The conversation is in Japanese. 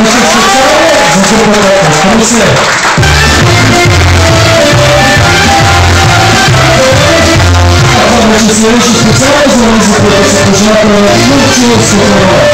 Специально за нас запрещено, включая мультипликацию.